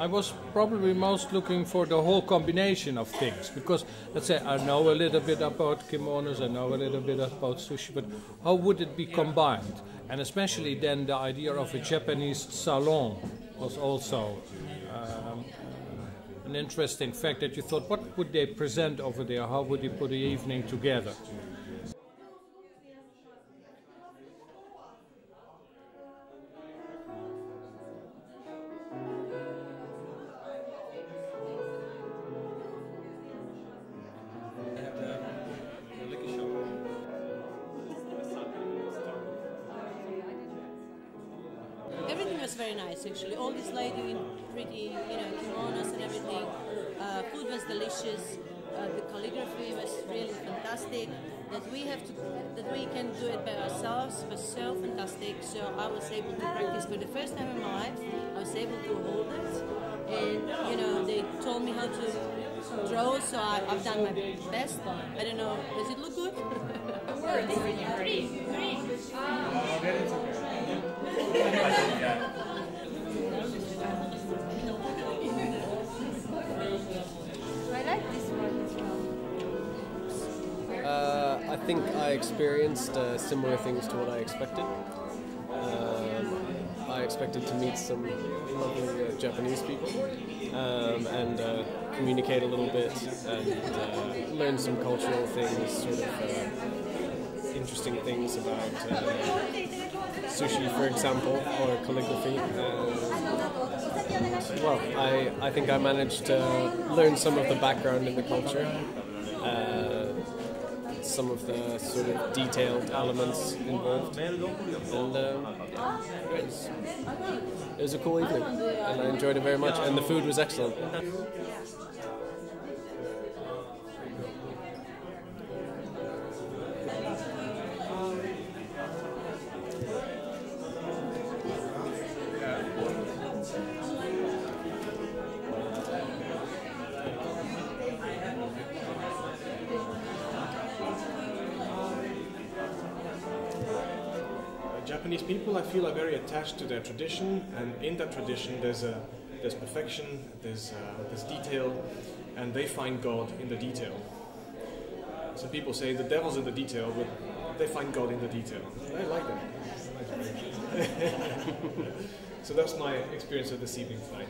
I was probably most looking for the whole combination of things because let's say I know a little bit about kimonos, I know a little bit about sushi, but how would it be combined? And especially then the idea of a Japanese salon was also um, an interesting fact that you thought, what would they present over there? How would you put the evening together? Was very nice actually. All these ladies in pretty, you know, kimonos and everything. Uh, food was delicious. Uh, the calligraphy was really fantastic. That we have to, that we can do it by ourselves was so fantastic. So I was able to practice for the first time in my life. I was able to hold it, and you know they told me how to draw. So I, I've done my best. I don't know. Does it look good? I think I experienced uh, similar things to what I expected. Um, I expected to meet some lovely uh, Japanese people um, and uh, communicate a little bit and uh, learn some cultural things, sort of uh, interesting things about uh, sushi, for example, or calligraphy. Uh, well, I, I think I managed to learn some of the background in the culture, some of the sort of detailed elements involved, and uh, it, was, it was a cool evening, and I enjoyed it very much, and the food was excellent. Japanese people, I feel, are very attached to their tradition, and in that tradition, there's a there's perfection, there's uh, there's detail, and they find God in the detail. Some people say the devil's in the detail, but they find God in the detail. I like that. so that's my experience of this evening tonight.